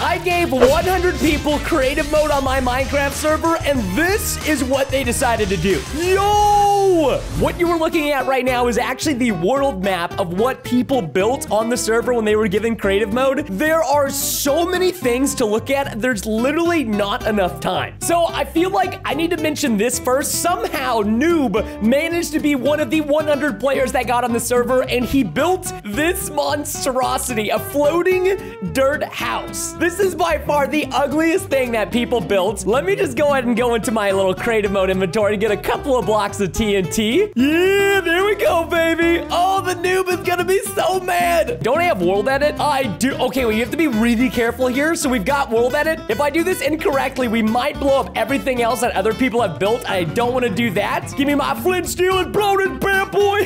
I gave 100 people creative mode on my Minecraft server, and this is what they decided to do. Yo! What you were looking at right now is actually the world map of what people built on the server when they were given creative mode. There are so many things to look at. There's literally not enough time. So I feel like I need to mention this first. Somehow, Noob managed to be one of the 100 players that got on the server, and he built this monstrosity, a floating dirt house. This is by far the ugliest thing that people built. Let me just go ahead and go into my little creative mode inventory to get a couple of blocks of TNT. Yeah, there we go, baby. Oh, the noob is gonna be so mad. Don't I have world edit? I do. Okay, well, you have to be really careful here. So we've got world edit. If I do this incorrectly, we might blow up everything else that other people have built. I don't want to do that. Give me my flint, steel, and bloated bad boy.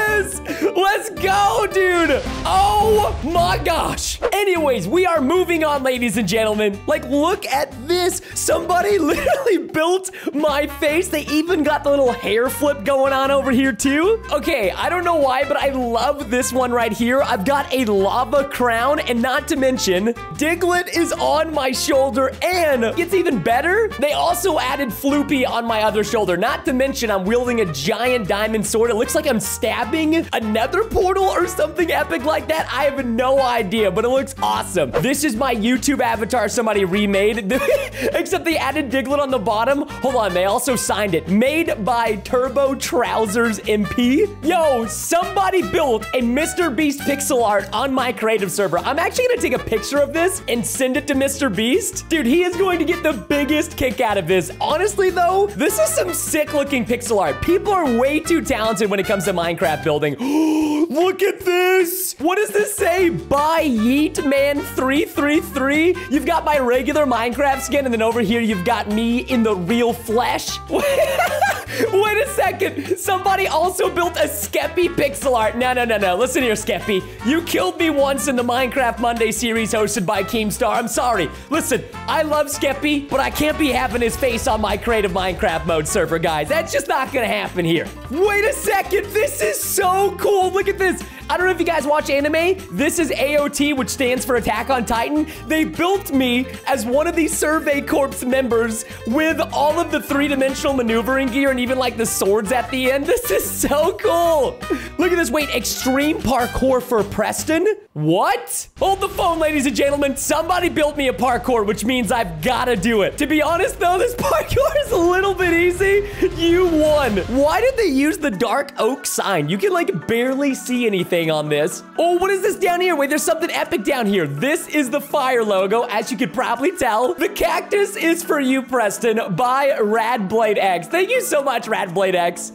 yes! Let's go, dude. Oh my gosh. Anyways, we are moving on, ladies and gentlemen. Like, look at this. Somebody literally built my face. They even got the little hair flip going on over here, too. Okay, I don't know why, but I love this one right here. I've got a lava crown, and not to mention, Diglett is on my shoulder, and it's even better. They also added Floopy on my other shoulder. Not to mention, I'm wielding a giant diamond sword. It looks like I'm stabbing another portal or something epic like that. I have no idea, but it looks awesome. This is my YouTube avatar somebody remade, except they added Diglett on the bottom. Hold on, they also signed it. Made by Turbo Trousers MP. Yo, somebody built a Mr. Beast pixel art on my creative server. I'm actually gonna take a picture of this and send it to Mr. Beast. Dude, he is going to get the biggest kick out of this. Honestly, though, this is some sick looking pixel art. People are way too talented when it comes to Minecraft building. Look at this. What does this say? By Yeet Man 333. You've got my regular Minecraft skin, and then over here, you've got me in the real flesh. Wait a second. Somebody also built a Skeppy pixel art. No, no, no, no. Listen here, Skeppy. You killed me once in the Minecraft Monday series hosted by Keemstar. I'm sorry. Listen, I love Skeppy, but I can't be having his face on my creative Minecraft mode server, guys. That's just not gonna happen here. Wait a second. This is so cool. Look at this. I don't know if you guys watch anime. This is AOT, which stands for Attack on Titan. They built me as one of these Survey Corps members with all of the three-dimensional maneuvering gear and even like the swords at the end. This is so cool. Look at this. Wait, extreme parkour for Preston? What? Hold the phone, ladies and gentlemen. Somebody built me a parkour, which means I've got to do it. To be honest, though, this parkour is a little bit easy. You won. Why did they use the dark oak sign? You can like barely see anything on this. Oh, what is this down here? Wait, there's something epic down here. This is the fire logo, as you could probably tell. The cactus is for you, Preston, by Radblade X. Thank you so much, Radblade X.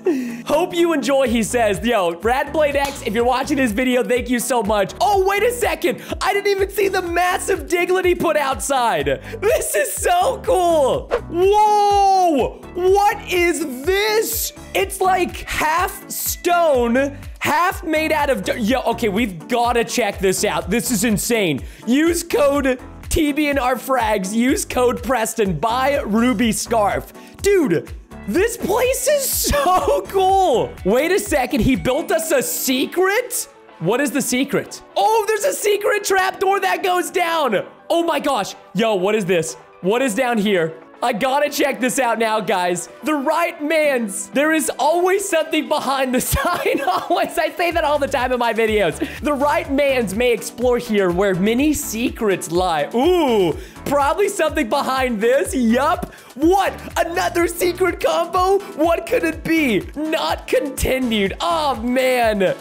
Hope you enjoy, he says. Yo, Radblade X, if you're watching this video, thank you so much. Oh, wait a second. I didn't even see the massive Diglett he put outside. This is so cool. Whoa! What is this? It's like half stone half made out of yo okay we've got to check this out. This is insane. Use code TBNR frags use code Preston buy Ruby scarf. Dude this place is so cool. Wait a second he built us a secret? What is the secret? Oh there's a secret trap door that goes down. Oh my gosh. Yo what is this? What is down here I gotta check this out now, guys. The right man's. There is always something behind the sign. always. I say that all the time in my videos. The right man's may explore here where many secrets lie. Ooh, probably something behind this. Yup. What? Another secret combo? What could it be? Not continued. Oh, man.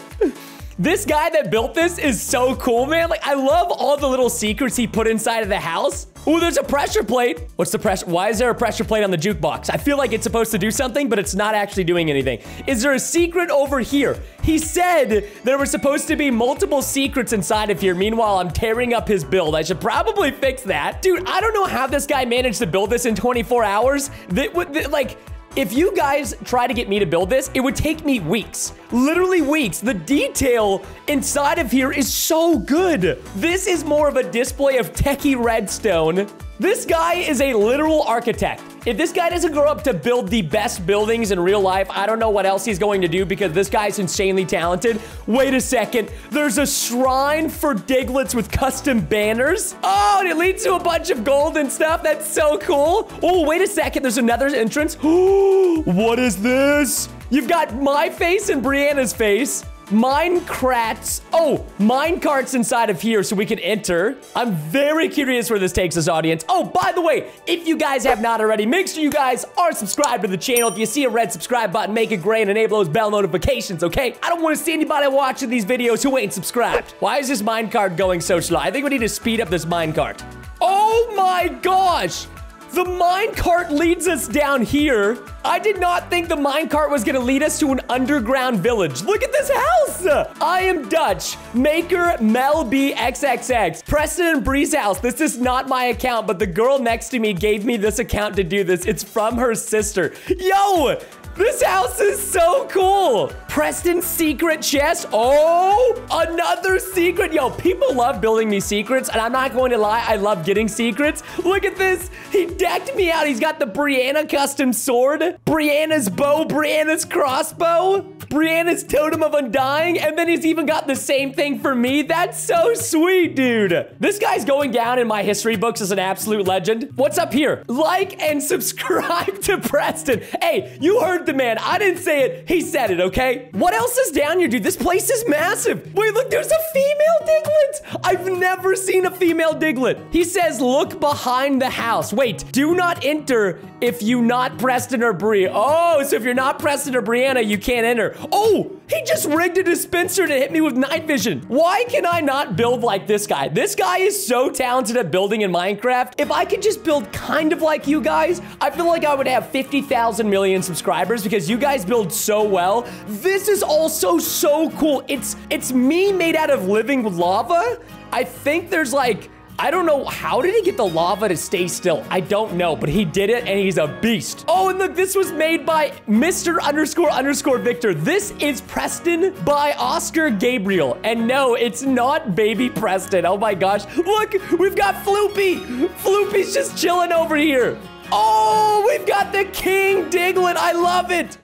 This guy that built this is so cool, man. Like, I love all the little secrets he put inside of the house. Ooh, there's a pressure plate. What's the pressure? Why is there a pressure plate on the jukebox? I feel like it's supposed to do something, but it's not actually doing anything. Is there a secret over here? He said there were supposed to be multiple secrets inside of here. Meanwhile, I'm tearing up his build. I should probably fix that. Dude, I don't know how this guy managed to build this in 24 hours. That like, if you guys try to get me to build this, it would take me weeks. Literally weeks. The detail inside of here is so good. This is more of a display of techie redstone This guy is a literal architect. If this guy doesn't grow up to build the best buildings in real life, I don't know what else he's going to do because this guy's insanely talented. Wait a second. There's a shrine for Digletts with custom banners. Oh, and it leads to a bunch of gold and stuff. That's so cool. Oh, wait a second. There's another entrance. what is this? You've got my face and Brianna's face. Minecrats. Oh, minecarts inside of here so we can enter. I'm very curious where this takes us, audience. Oh, by the way, if you guys have not already, make sure you guys are subscribed to the channel. If you see a red subscribe button, make it gray and enable those bell notifications, okay? I don't want to see anybody watching these videos who ain't subscribed. Why is this minecart going so slow? I think we need to speed up this minecart. Oh my gosh! The minecart leads us down here. I did not think the minecart was gonna lead us to an underground village. Look at this house. I am Dutch. Maker Mel B XXX. Preston and Bree's house. This is not my account, but the girl next to me gave me this account to do this. It's from her sister. Yo, this house is so cool. Preston's secret chest. Oh, another secret. Yo, people love building me secrets, and I'm not going to lie, I love getting secrets. Look at this. He decked me out. He's got the Brianna custom sword, Brianna's bow, Brianna's crossbow, Brianna's totem of undying, and then he's even got the same thing for me. That's so sweet, dude. This guy's going down in my history books as an absolute legend. What's up here? Like and subscribe to Preston. Hey, you heard the man. I didn't say it. He said it, okay? What else is down here, dude? This place is massive. Wait, look, there's a female Diglett. I've never seen a female Diglett. He says, look behind the house. Wait, do not enter if you not Preston or Brie. Oh, so if you're not Preston or Brianna, you can't enter. Oh, he just rigged a dispenser to hit me with night vision. Why can I not build like this guy? This guy is so talented at building in Minecraft. If I could just build kind of like you guys, I feel like I would have 50,000 million subscribers because you guys build so well. This is also so cool. It's, it's me made out of living lava. I think there's like I don't know, how did he get the lava to stay still? I don't know, but he did it and he's a beast. Oh, and look, this was made by Mr. underscore underscore Victor. This is Preston by Oscar Gabriel. And no, it's not baby Preston. Oh my gosh. Look, we've got Floopy. Floopy's just chilling over here. Oh, we've got the King Diglett. I love it.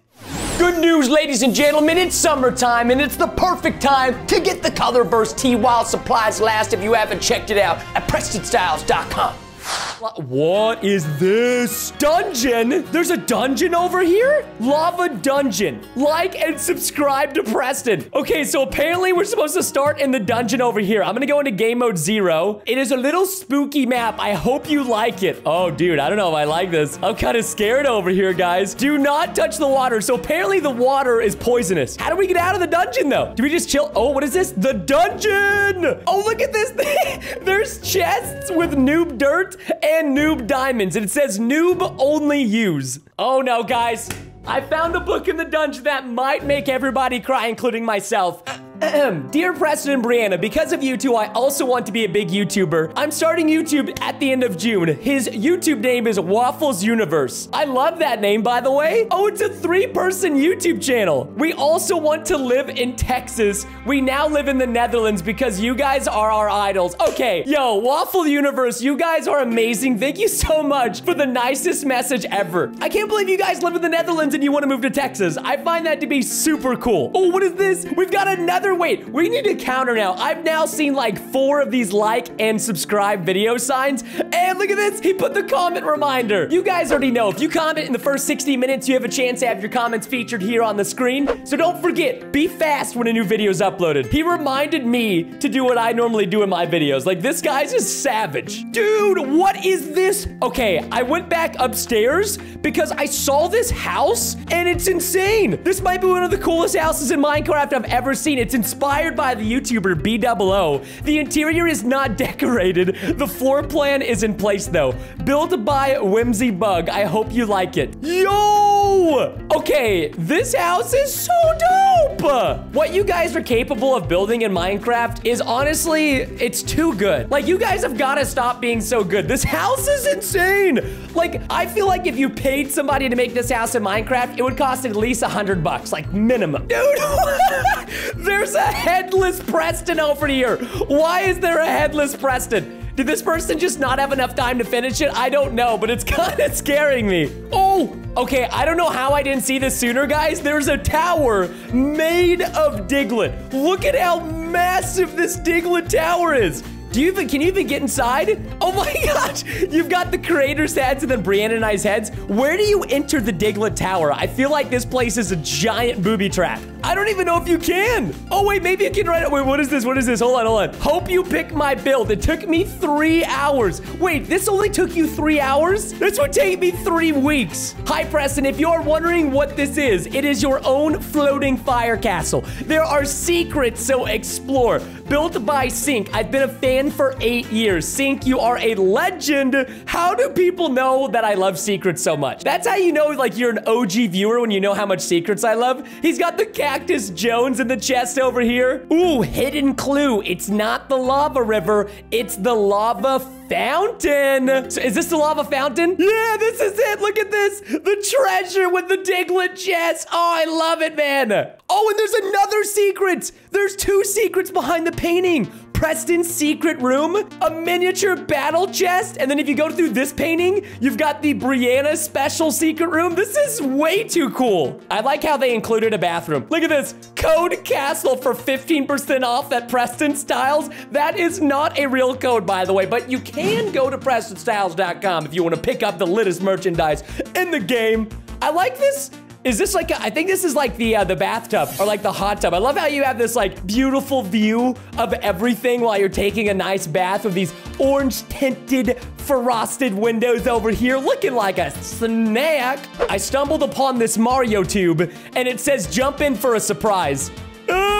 Good news, ladies and gentlemen, it's summertime and it's the perfect time to get the Colorburst tee while supplies last if you haven't checked it out at PrestonStyles.com. What is this? Dungeon? There's a dungeon over here? Lava dungeon. Like and subscribe to Preston. Okay, so apparently we're supposed to start in the dungeon over here. I'm gonna go into game mode zero. It is a little spooky map. I hope you like it. Oh, dude, I don't know if I like this. I'm kind of scared over here, guys. Do not touch the water. So apparently the water is poisonous. How do we get out of the dungeon, though? Do we just chill? Oh, what is this? The dungeon! Oh, look at this. thing. There's chests with noob dirt and noob diamonds. And it says noob only use. Oh no, guys. I found a book in the dungeon that might make everybody cry, including myself. Dear Preston and Brianna, because of you two, I also want to be a big YouTuber. I'm starting YouTube at the end of June. His YouTube name is Waffles Universe. I love that name, by the way. Oh, it's a three-person YouTube channel. We also want to live in Texas. We now live in the Netherlands because you guys are our idols. Okay, yo, Waffle Universe, you guys are amazing. Thank you so much for the nicest message ever. I can't believe you guys live in the Netherlands and you want to move to Texas. I find that to be super cool. Oh, what is this? We've got another another wait. We need to counter now. I've now seen like four of these like and subscribe video signs. And look at this. He put the comment reminder. You guys already know if you comment in the first 60 minutes, you have a chance to have your comments featured here on the screen. So don't forget, be fast when a new video is uploaded. He reminded me to do what I normally do in my videos. Like this guy's a savage. Dude, what is this? Okay, I went back upstairs because I saw this house and it's insane. This might be one of the coolest houses in Minecraft I've ever seen. It's inspired by the YouTuber B-double-O. The interior is not decorated. The floor plan is in place though. Built by Whimsy Bug. I hope you like it. Yo! Okay, this house is so dope! What you guys are capable of building in Minecraft is honestly, it's too good. Like, you guys have got to stop being so good. This house is insane! Like, I feel like if you paid somebody to make this house in Minecraft, it would cost at least a hundred bucks, like minimum. Dude, there's a headless Preston over here. Why is there a headless Preston? Did this person just not have enough time to finish it? I don't know, but it's kind of scaring me. Oh, okay. I don't know how I didn't see this sooner, guys. There's a tower made of Diglett. Look at how massive this Diglett tower is. Do you even, can you even get inside? Oh my gosh, you've got the creator's heads and then Brianna and I's heads. Where do you enter the Diglett Tower? I feel like this place is a giant booby trap. I don't even know if you can. Oh wait, maybe you can write it. Wait, what is this? What is this? Hold on, hold on. Hope you pick my build. It took me three hours. Wait, this only took you three hours? This would take me three weeks. Hi, Preston. If you're wondering what this is, it is your own floating fire castle. There are secrets, so explore. Built by Sync. I've been a fan for eight years. Sync, you are a legend. How do people know that I love secrets so much? That's how you know like you're an OG viewer when you know how much secrets I love. He's got the Cactus Jones in the chest over here. Ooh, hidden clue. It's not the lava river. It's the lava fountain. So is this the lava fountain? Yeah, this is it. Look at this. The treasure with the Diglett chest. Oh, I love it, man. Oh, and there's another secret. There's two secrets behind the painting. Preston's secret room, a miniature battle chest, and then if you go through this painting, you've got the Brianna special secret room. This is way too cool. I like how they included a bathroom. Look at this. Code Castle for 15% off at Preston Styles. That is not a real code, by the way, but you can go to PrestonStyles.com if you want to pick up the littest merchandise in the game. I like this is this like, a, I think this is like the uh, the bathtub or like the hot tub. I love how you have this like beautiful view of everything while you're taking a nice bath with these orange tinted frosted windows over here looking like a snack. I stumbled upon this Mario tube and it says jump in for a surprise.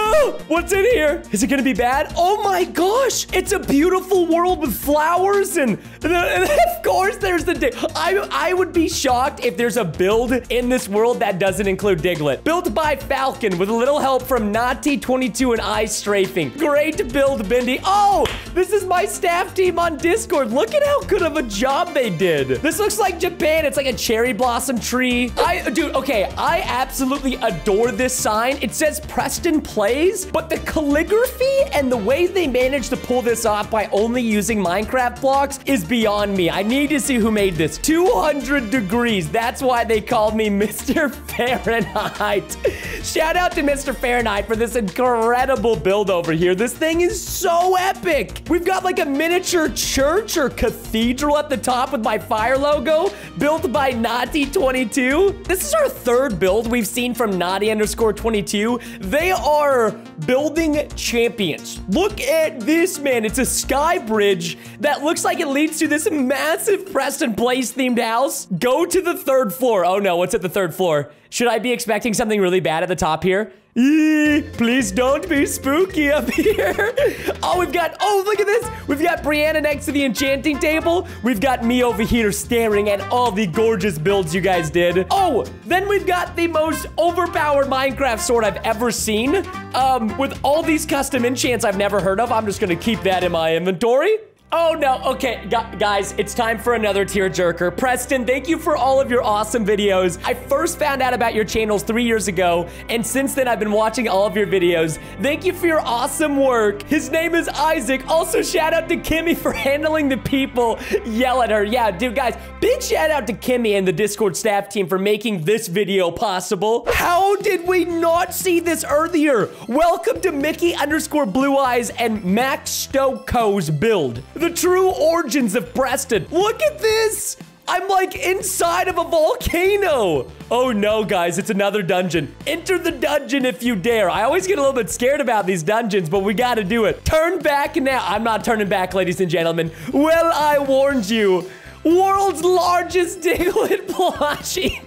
what's in here? Is it gonna be bad? Oh my gosh, it's a beautiful world with flowers and, and of course there's the dig. I, I would be shocked if there's a build in this world that doesn't include Diglett. Built by Falcon with a little help from Nati22 and Eye Strafing. Great build, Bendy. Oh, this is my staff team on Discord. Look at how good of a job they did. This looks like Japan. It's like a cherry blossom tree. I, dude, okay, I absolutely adore this sign. It says Preston plays, but the calligraphy and the way they managed to pull this off by only using Minecraft blocks is beyond me. I need to see who made this. 200 degrees. That's why they called me Mr. Fahrenheit. Shout out to Mr. Fahrenheit for this incredible build over here. This thing is so epic. We've got like a miniature church or cathedral at the top with my fire logo built by Naughty22. This is our third build we've seen from Naughty underscore 22. They are building champions. Look at this, man. It's a sky bridge that looks like it leads to this massive Preston Plays themed house. Go to the third floor. Oh no, what's at the third floor? Should I be expecting something really bad at the top here? Eee, please don't be spooky up here. oh, we've got, oh, look at this. We've got Brianna next to the enchanting table. We've got me over here staring at all the gorgeous builds you guys did. Oh, then we've got the most overpowered Minecraft sword I've ever seen. Um, with all these custom enchants I've never heard of. I'm just gonna keep that in my inventory. Oh no, okay, guys, it's time for another tearjerker. Preston, thank you for all of your awesome videos. I first found out about your channels three years ago, and since then I've been watching all of your videos. Thank you for your awesome work. His name is Isaac. Also, shout out to Kimmy for handling the people yell at her. Yeah, dude, guys, big shout out to Kimmy and the Discord staff team for making this video possible. How did we not see this earlier? Welcome to Mickey underscore Blue Eyes and Max Stokoe's build. The true origins of Preston. Look at this. I'm like inside of a volcano. Oh no, guys, it's another dungeon. Enter the dungeon if you dare. I always get a little bit scared about these dungeons, but we gotta do it. Turn back now. I'm not turning back, ladies and gentlemen. Well, I warned you. World's largest Diglett plushie.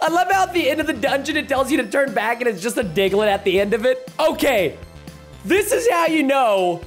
I love how at the end of the dungeon, it tells you to turn back and it's just a Diglett at the end of it. Okay, this is how you know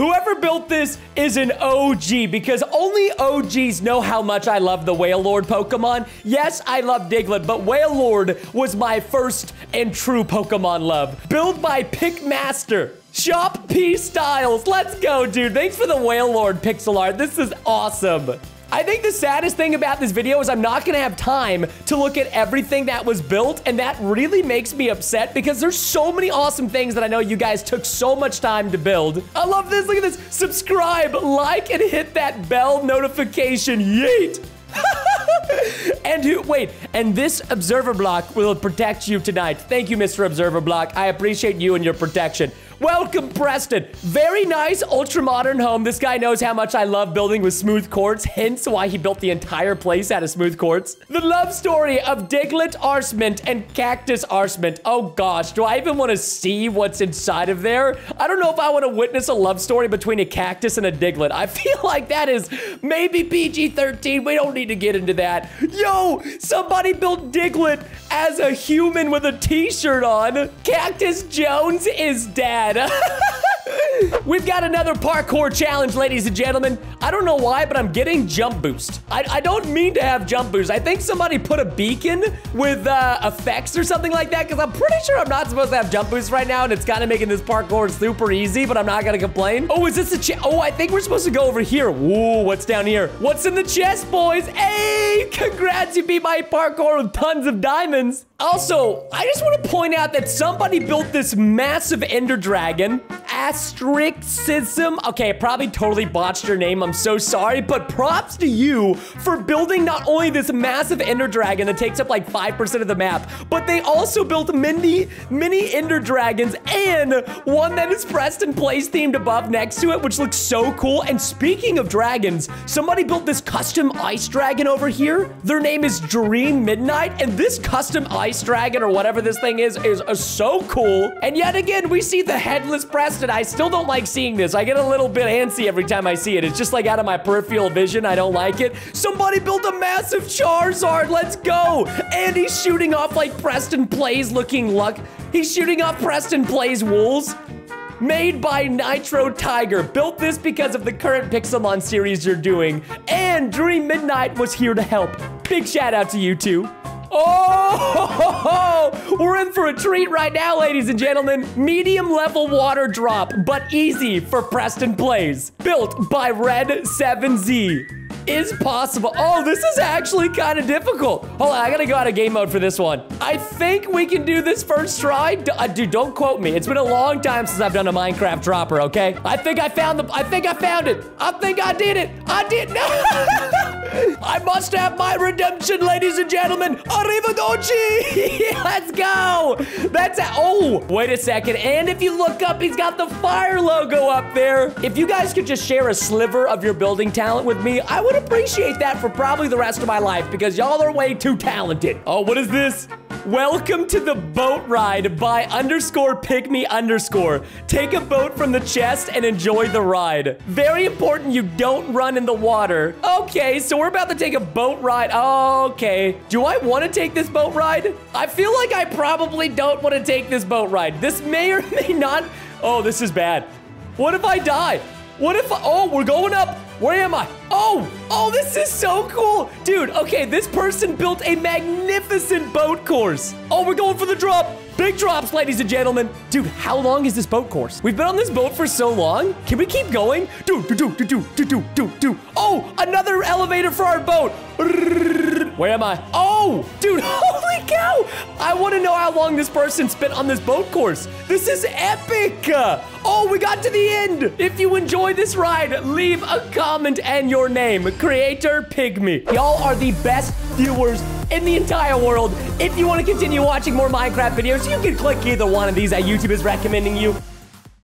Whoever built this is an OG because only OGs know how much I love the Wailord Pokemon. Yes, I love Diglett, but Wailord was my first and true Pokemon love. Built by Pickmaster. Shop P Styles. Let's go, dude. Thanks for the Wailord pixel art. This is awesome. I think the saddest thing about this video is I'm not gonna have time to look at everything that was built, and that really makes me upset because there's so many awesome things that I know you guys took so much time to build. I love this, look at this. Subscribe, like, and hit that bell notification, yeet. and who, wait, and this observer block will protect you tonight. Thank you, Mr. Observer Block. I appreciate you and your protection. Welcome, Preston. Very nice, ultra-modern home. This guy knows how much I love building with smooth quartz, hence why he built the entire place out of smooth quartz. The love story of Diglett Arsmint and Cactus Arsmint. Oh gosh, do I even want to see what's inside of there? I don't know if I want to witness a love story between a cactus and a Diglett. I feel like that is maybe PG-13. We don't need to get into that. Yo, somebody built Diglett as a human with a t-shirt on. Cactus Jones is dead. We've got another parkour challenge, ladies and gentlemen. I don't know why, but I'm getting jump boost. I, I don't mean to have jump boost. I think somebody put a beacon with uh, effects or something like that, because I'm pretty sure I'm not supposed to have jump boost right now, and it's kind of making this parkour super easy, but I'm not gonna complain. Oh, is this a chest? Oh, I think we're supposed to go over here. Ooh, what's down here? What's in the chest, boys? Hey, congrats, you beat my parkour with tons of diamonds. Also, I just want to point out that somebody built this massive ender dragon. Asterixism. Okay, I probably totally botched your name. I'm so sorry, but props to you for building not only this massive ender dragon that takes up like 5% of the map, but they also built mini, mini ender dragons and one that is Preston Plays themed above next to it, which looks so cool. And speaking of dragons, somebody built this custom ice dragon over here. Their name is Dream Midnight, and this custom ice ice dragon or whatever this thing is is uh, so cool. And yet again, we see the headless Preston. I still don't like seeing this. I get a little bit antsy every time I see it. It's just like out of my peripheral vision. I don't like it. Somebody built a massive Charizard. Let's go. And he's shooting off like Preston Plays looking luck. He's shooting off Preston Plays wolves made by Nitro Tiger. Built this because of the current Pixelmon series you're doing. And Dream Midnight was here to help. Big shout out to you two. Oh, we're in for a treat right now, ladies and gentlemen. Medium level water drop, but easy for Preston Plays. Built by Red7Z is possible. Oh, this is actually kind of difficult. Hold on, I gotta go out of game mode for this one. I think we can do this first try. D uh, dude, don't quote me. It's been a long time since I've done a Minecraft dropper, okay? I think I found the, I think I found it. I think I did it. I did, no. I must have my redemption, ladies and gentlemen. Arrivederci. Let's go. That's, a oh, wait a second. And if you look up, he's got the fire logo up there. If you guys could just share a sliver of your building talent with me, I would appreciate that for probably the rest of my life because y'all are way too talented. Oh, what is this? Welcome to the boat ride by underscore pygmy underscore. Take a boat from the chest and enjoy the ride. Very important you don't run in the water. Okay, so we're about to take a boat ride. Okay. Do I want to take this boat ride? I feel like I probably don't want to take this boat ride. This may or may not. Oh, this is bad. What if I die? What if I, oh, we're going up. Where am I? Oh, oh, this is so cool. Dude, okay, this person built a magnificent boat course. Oh, we're going for the drop. Big drops, ladies and gentlemen. Dude, how long is this boat course? We've been on this boat for so long. Can we keep going? Do, do, do, do, do, do, do, do. Oh, another elevator for our boat. Where am I? Oh, dude, holy cow. I want to know how long this person spent on this boat course. This is epic. Oh, we got to the end. If you enjoy this ride, leave a comment and your name. Creator Pygmy. Y'all are the best viewers in the entire world. If you want to continue watching more Minecraft videos, you can click either one of these that YouTube is recommending you.